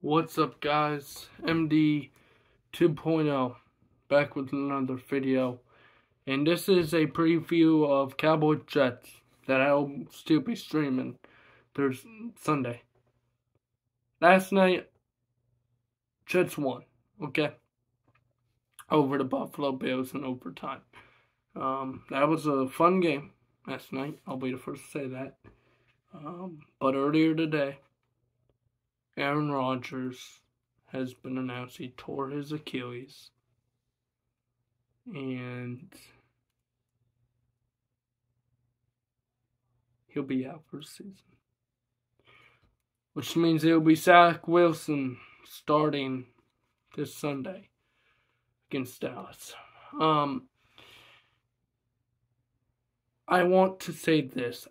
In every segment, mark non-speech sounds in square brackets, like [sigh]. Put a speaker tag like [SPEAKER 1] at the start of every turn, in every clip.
[SPEAKER 1] What's up guys? MD 2.0 back with another video. And this is a preview of Cowboy Jets that I'll still be streaming Thursday Sunday. Last night Jets won, okay? Over the Buffalo Bills in overtime. Um, that was a fun game last night. I'll be the first to say that. Um, but earlier today, Aaron Rodgers has been announced he tore his Achilles. And he'll be out for the season. Which means it'll be Zach Wilson starting this Sunday against Dallas. Um, I want to say this.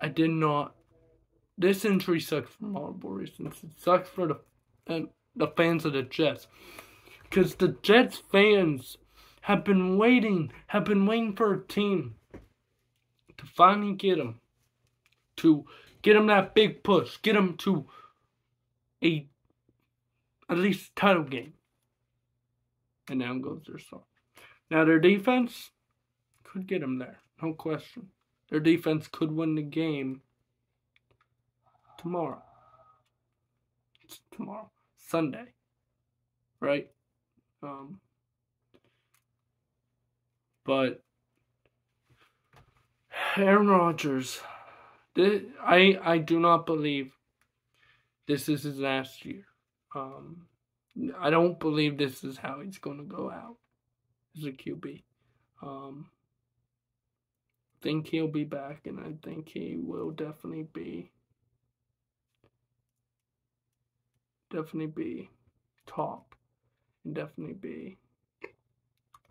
[SPEAKER 1] I did not this injury sucks for multiple reasons. It sucks for the uh, the fans of the Jets because the Jets fans have been waiting, have been waiting for a team to finally get him, to get him that big push, get him to a at least title game. And now goes their song. Now their defense could get him there, no question. Their defense could win the game tomorrow. It's tomorrow, Sunday, right? Um, but Aaron Rodgers, this, I I do not believe this is his last year. Um, I don't believe this is how he's going to go out as a QB. Um, think he'll be back, and I think he will definitely be definitely be top and definitely be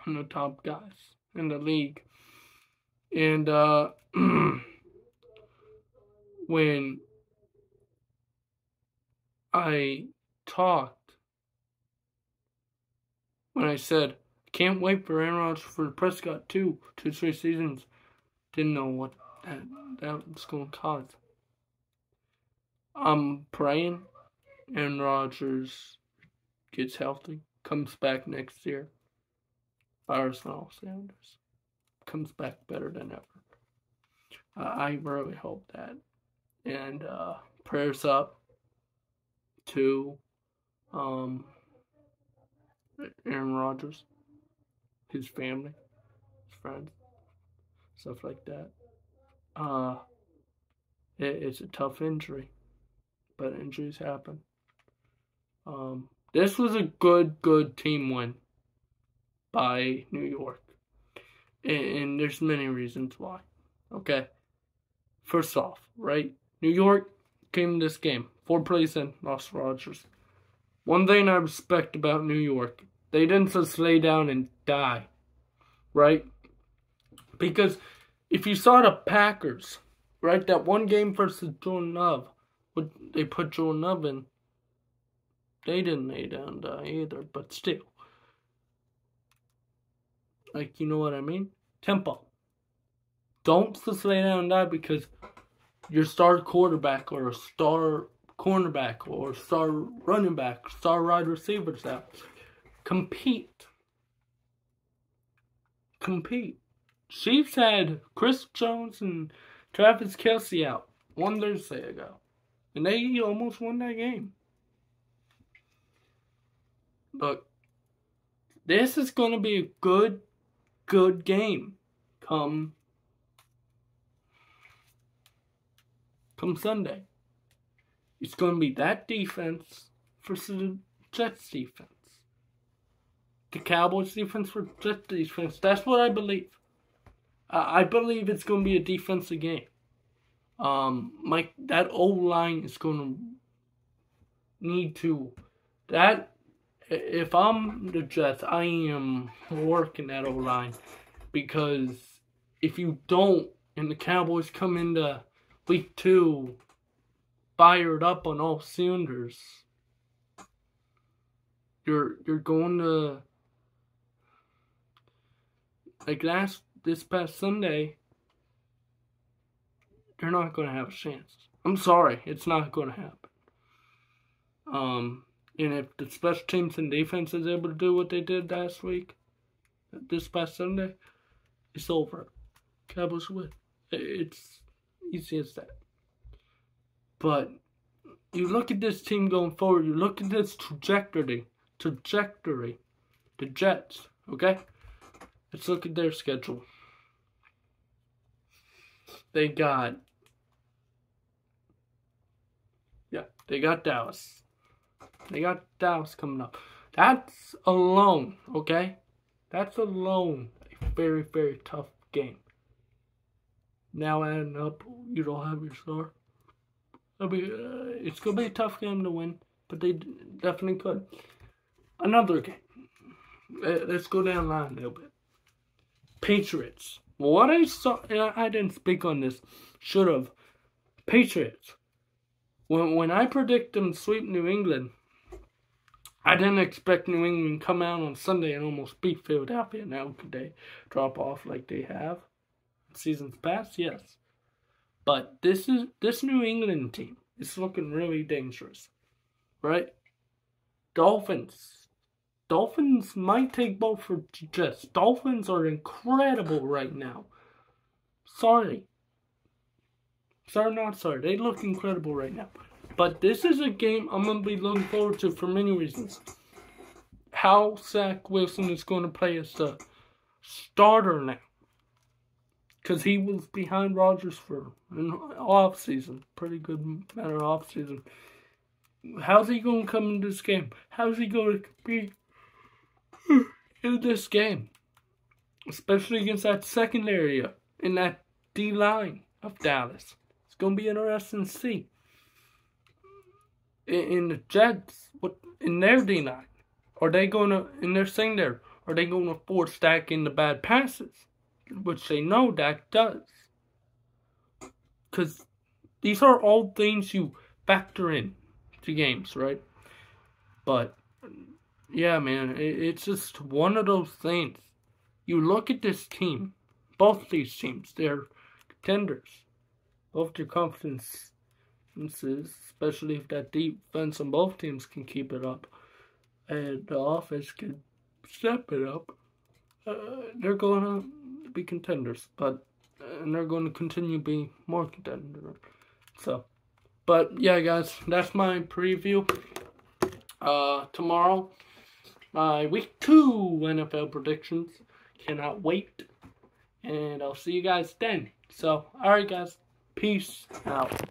[SPEAKER 1] one of the top guys in the league. And uh, [clears throat] when I talked, when I said, can't wait for Aaron Rodgers for Prescott too, two, three seasons, didn't know what that, that was going to cause. I'm praying Aaron Rodgers gets healthy, comes back next year, fires on all cylinders, comes back better than ever. Uh, I really hope that. And uh, prayers up to um, Aaron Rodgers, his family, his friends, stuff like that. Uh, it, it's a tough injury, but injuries happen. Um, this was a good, good team win by New York. And, and there's many reasons why. Okay. First off, right? New York came this game. Four plays in, lost Rodgers. One thing I respect about New York, they didn't just lay down and die. Right? Because if you saw the Packers, right, that one game versus Jordan Love, they put Jordan Love in, they didn't lay down die either, but still. Like, you know what I mean? Tempo. Don't just lay down and die because your star quarterback or a star cornerback or star running back, star wide receivers out. Compete. Compete. Chiefs had Chris Jones and Travis Kelce out one Thursday ago. And they almost won that game. Look, this is going to be a good, good game come come Sunday. It's going to be that defense versus the Jets defense. The Cowboys defense for Jets defense. That's what I believe. I believe it's going to be a defensive game. Um, Mike, that old line is going to need to that if I'm the Jets, I am working that O line because if you don't, and the Cowboys come into week two fired up on all cylinders, you're you're going to like last this past Sunday. You're not going to have a chance. I'm sorry, it's not going to happen. Um, And if the special teams and defense is able to do what they did last week, this past Sunday, it's over. Cowboys win. It's easy as that. But you look at this team going forward, you look at this trajectory, trajectory, the Jets, okay? Let's look at their schedule. They got, yeah, they got Dallas. They got Dallas coming up. That's alone, okay? That's alone a very, very tough game. Now adding up, you don't have your star. It'll be, uh, it's to be a tough game to win, but they definitely could. Another game. Uh, let's go down the line a little bit. Patriots. What I saw, I didn't speak on this. Should have. Patriots. When when I predict them sweep New England, I didn't expect New England come out on Sunday and almost beat Philadelphia. Now could they drop off like they have seasons past? Yes. But this is this New England team is looking really dangerous. Right? Dolphins. Dolphins might take both for Jets. Dolphins are incredible right now. Sorry. Sorry, not sorry. They look incredible right now. But this is a game I'm going to be looking forward to for many reasons. How Zach Wilson is going to play as the starter now. Because he was behind Rodgers for an off season. Pretty good matter of off season. How's he going to come into this game? How's he going to be in this game? Especially against that secondary uh, in that D line of Dallas. It's going to be interesting to see in the Jets, what in their D line, are they going to in their secondary? Are they going to force Dak into bad passes, which they know Dak does? Because these are all things you factor in to games, right? But yeah, man, it, it's just one of those things. You look at this team, both these teams, they're contenders. Both their confidence especially if that defense on both teams can keep it up and the offense can step it up. Uh, they're going to be contenders, but and they're going to continue being more contenders. So, but yeah, guys, that's my preview. Uh, tomorrow, my week two NFL predictions. Cannot wait, and I'll see you guys then. So, all right, guys, peace out.